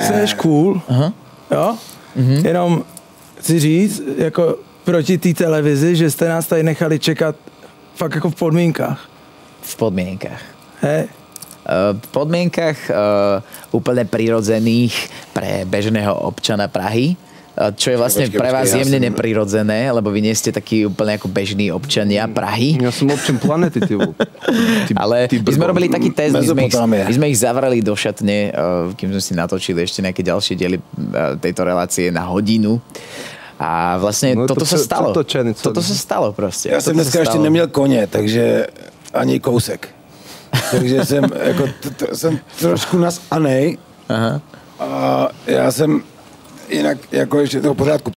jsi cool, Aha. jo? Jenom chci říct, jako proti té televizi, že jste nás tady nechali čekat fakt jako v podmínkách. V podmienkach. Hej? Uh, v podmienkach uh, úplne prirodzených pre bežného občana Prahy, čo je vlastne Počkej, pre vás počkej, ja jemne som- neprirodzené, lebo vy nie ste takí úplne ako bežní občania Prahy. Ja som občan planety, ty, ty Ale ty my sme robili taký test, my sme, ich, my sme ich zavreli do šatne, uh, kým sme si natočili ešte nejaké ďalšie diely uh, tejto relácie na hodinu. A vlastne No no, to toto sa čo- stalo. čo to čene, co- toto sa stalo proste. Já jsem Toto sa dneska ještě stalo. neměl koně, takže ani kousek. Takže jsem, jako, t- t- jsem trošku nasanej. Aha. A já jsem jinak, jako ještě toho pořádku